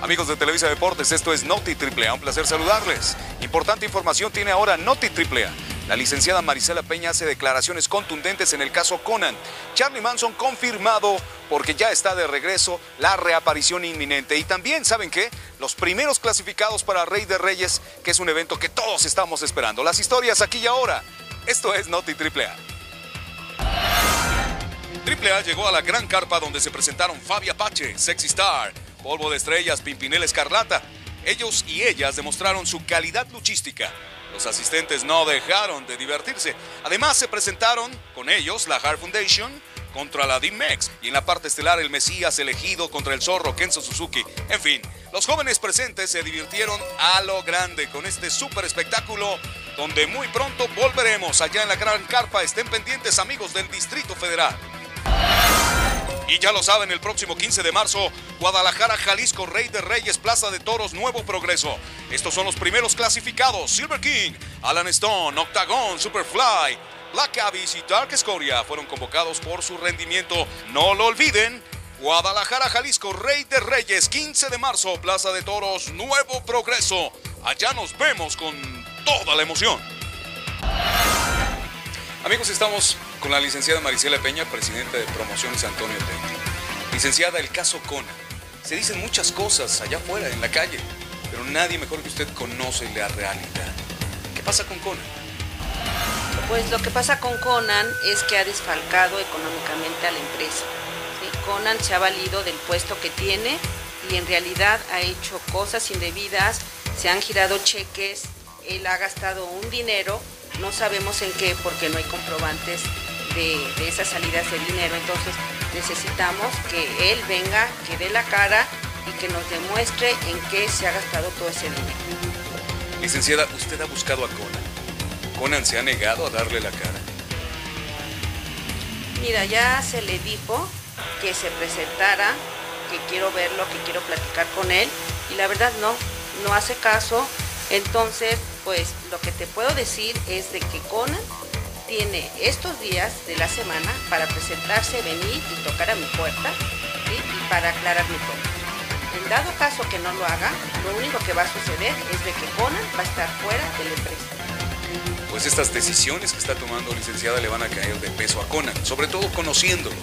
Amigos de Televisa Deportes, esto es Noti AAA, un placer saludarles. Importante información tiene ahora Noti AAA. La licenciada Marisela Peña hace declaraciones contundentes en el caso Conan. Charlie Manson confirmado porque ya está de regreso la reaparición inminente. Y también, ¿saben qué? Los primeros clasificados para Rey de Reyes, que es un evento que todos estamos esperando. Las historias aquí y ahora. Esto es Noti AAA. AAA llegó a la gran carpa donde se presentaron Fabia Pache, Sexy Star, Polvo de Estrellas, Pimpinela Escarlata. Ellos y ellas demostraron su calidad luchística. Los asistentes no dejaron de divertirse. Además, se presentaron con ellos la Hard Foundation contra la D-Mex y en la parte estelar el Mesías elegido contra el zorro Kenzo Suzuki. En fin, los jóvenes presentes se divirtieron a lo grande con este super espectáculo donde muy pronto volveremos allá en la gran carpa. Estén pendientes amigos del Distrito Federal. Y ya lo saben, el próximo 15 de marzo, Guadalajara, Jalisco, Rey de Reyes, Plaza de Toros, Nuevo Progreso. Estos son los primeros clasificados. Silver King, Alan Stone, Octagon, Superfly, Black Abyss y Dark Scoria fueron convocados por su rendimiento. No lo olviden. Guadalajara, Jalisco, Rey de Reyes, 15 de marzo, Plaza de Toros, Nuevo Progreso. Allá nos vemos con toda la emoción. Amigos, estamos con la licenciada Marisela Peña, presidenta de Promociones Antonio Peña. Licenciada, el caso Conan. Se dicen muchas cosas allá afuera, en la calle, pero nadie mejor que usted conoce la realidad. ¿Qué pasa con Conan? Pues lo que pasa con Conan es que ha desfalcado económicamente a la empresa. Conan se ha valido del puesto que tiene y en realidad ha hecho cosas indebidas, se han girado cheques, él ha gastado un dinero no sabemos en qué porque no hay comprobantes de, esas salidas de dinero. Entonces necesitamos que él venga, que dé la cara y que nos demuestre en qué se ha gastado todo ese dinero. Licenciada, usted ha buscado a Conan. ¿Conan se ha negado a darle la cara? Mira, ya se le dijo que se presentara, que quiero verlo, que quiero platicar con él y la verdad no, no hace caso. Entonces pues lo que te puedo decir es de que Conan tiene estos días de la semana para presentarse, venir y tocar a mi puerta y para aclarar mi todo. En dado caso que no lo haga, lo único que va a suceder es de que Conan va a estar fuera de la empresa. Pues estas decisiones que está tomando licenciada le van a caer de peso a Conan, sobre todo conociéndolo.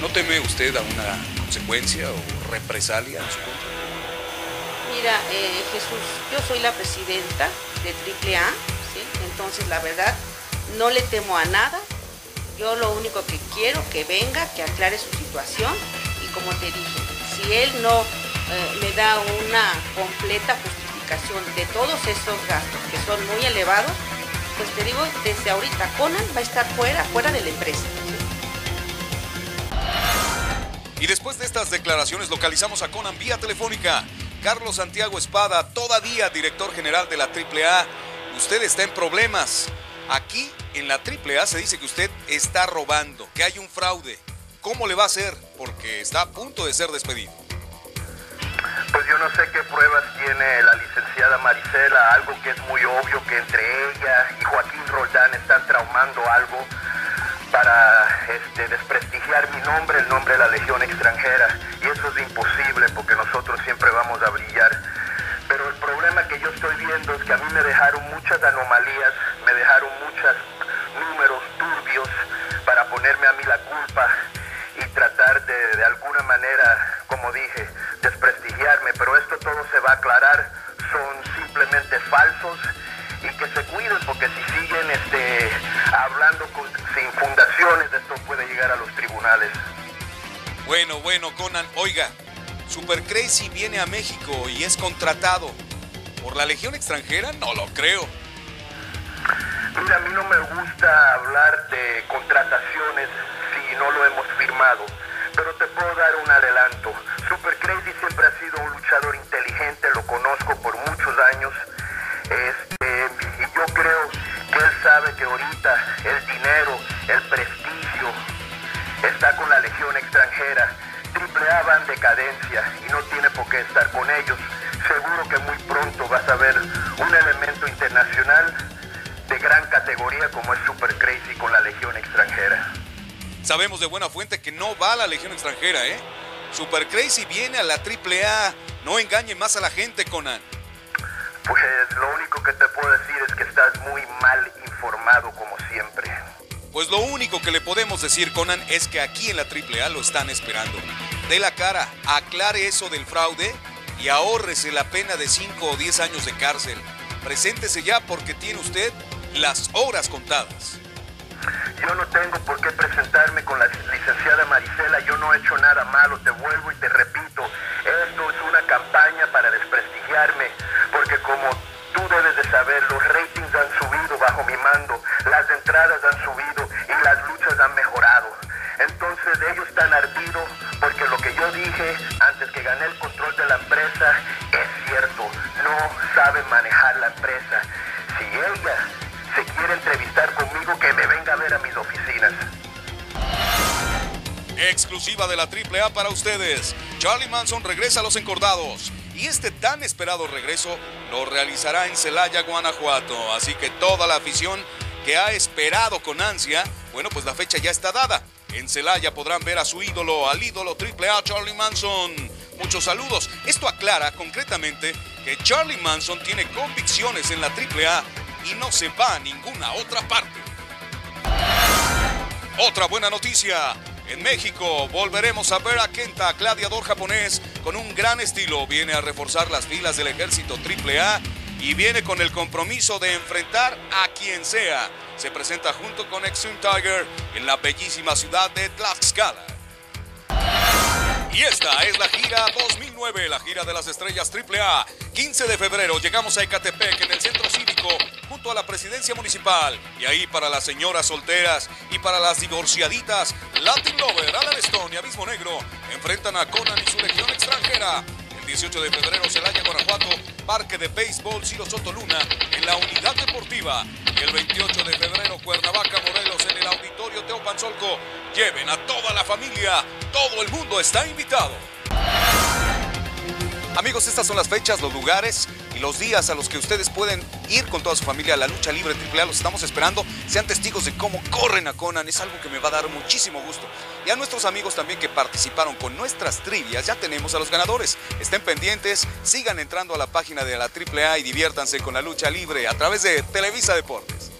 ¿No teme usted a una consecuencia o represalia en su contra? Mira, eh, Jesús, yo soy la presidenta de AAA, ¿sí? entonces la verdad no le temo a nada. Yo lo único que quiero que venga, que aclare su situación y como te dije, si él no eh, me da una completa justificación de todos estos gastos que son muy elevados, pues te digo, desde ahorita Conan va a estar fuera, fuera de la empresa. Y después de estas declaraciones localizamos a Conan vía telefónica. Carlos Santiago Espada, todavía director general de la AAA. Usted está en problemas. Aquí en la AAA se dice que usted está robando, que hay un fraude. ¿Cómo le va a hacer? Porque está a punto de ser despedido. Pues yo no sé qué pruebas tiene la licenciada Marisela, algo que es muy obvio que entre ella y Joaquín Roldán están traumando algo para este, desprestigiar mi nombre, el nombre de la Legión extranjera. Y eso es imposible porque nosotros siempre vamos a brillar. Pero el problema que yo estoy viendo es que a mí me dejaron muchas anomalías, me dejaron para ponerme a mí la culpa y tratar de, de alguna manera, como dije, desprestigiarme. Pero esto todo se va a aclarar, son simplemente falsos y que se cuiden porque si siguen este, hablando sin fundaciones esto puede llegar a los tribunales. Bueno, bueno, Conan, oiga, Super Crazy viene a México y es contratado. ¿Por la Legión extranjera? No lo creo. Mira, a mí no me gusta hablar de contrataciones si no lo hemos firmado, pero te puedo dar un adelanto. Super Crazy siempre ha sido un luchador inteligente, lo conozco por muchos años. Este, y yo creo que él sabe que ahorita el dinero, el prestigio, está con la legión extranjera. Triple A va en decadencia y no tiene por qué estar con ellos. Seguro que muy pronto vas a ver un elemento internacional de gran categoría como es Super Crazy con la legión extranjera. Sabemos de buena fuente que no va a la legión extranjera, ¿eh? Super Crazy viene a la AAA No engañe más a la gente, Conan. Pues lo único que te puedo decir es que estás muy mal informado como siempre. Pues lo único que le podemos decir, Conan, es que aquí en la AAA lo están esperando. De la cara, aclare eso del fraude y ahórrese la pena de 5 o 10 años de cárcel. Preséntese ya porque tiene usted las horas contadas. Yo no tengo por qué presentarme con la licenciada Marisela, yo no he hecho nada malo, te vuelvo y te repito, De la AAA para ustedes. Charlie Manson regresa a los encordados. Y este tan esperado regreso lo realizará en Celaya, Guanajuato. Así que toda la afición que ha esperado con ansia, bueno, pues la fecha ya está dada. En Celaya podrán ver a su ídolo, al ídolo AAA Charlie Manson. Muchos saludos. Esto aclara concretamente que Charlie Manson tiene convicciones en la AAA y no se va a ninguna otra parte. Otra buena noticia. En México volveremos a ver a Kenta, gladiador japonés, con un gran estilo. Viene a reforzar las filas del ejército AAA y viene con el compromiso de enfrentar a quien sea. Se presenta junto con Extreme Tiger en la bellísima ciudad de Tlaxcala. Y esta es la gira 2009, la gira de las estrellas AAA. 15 de febrero llegamos a Ecatepec, en el centro cívico, junto a la presidencia municipal. Y ahí para las señoras solteras y para las divorciaditas, Latin Lover, Alan Stone y Abismo Negro enfrentan a Conan y su legión extranjera. El 18 de febrero, Celaya, Guanajuato, Parque de Béisbol Ciro Soto Luna, en la Unidad Deportiva. Y el 28 de febrero, Cuernavaca, Morelos, en el Auditorio Teopanzolco. Lleven a toda la familia, todo el mundo está invitado. Amigos, estas son las fechas, los lugares los días a los que ustedes pueden ir con toda su familia a la lucha libre AAA. Los estamos esperando. Sean testigos de cómo corren a Conan. Es algo que me va a dar muchísimo gusto. Y a nuestros amigos también que participaron con nuestras trivias, ya tenemos a los ganadores. Estén pendientes, sigan entrando a la página de la AAA y diviértanse con la lucha libre a través de Televisa Deportes.